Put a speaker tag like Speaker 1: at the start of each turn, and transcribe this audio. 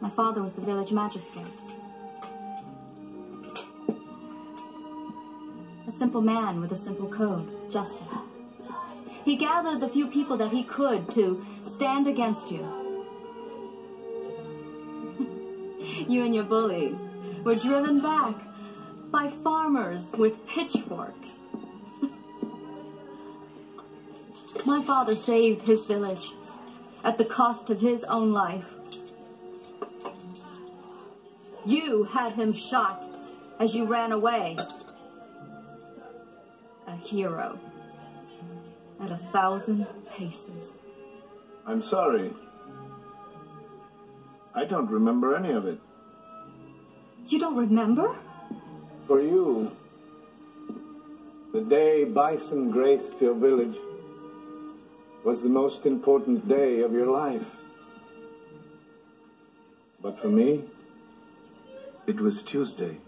Speaker 1: My father was the village magistrate. A simple man with a simple code, justice. He gathered the few people that he could to stand against you. you and your bullies were driven back by farmers with pitchforks. My father saved his village at the cost of his own life. You had him shot as you ran away. A hero at a thousand paces.
Speaker 2: I'm sorry. I don't remember any of it.
Speaker 1: You don't remember?
Speaker 2: For you, the day Bison graced your village was the most important day of your life. But for me, it was Tuesday.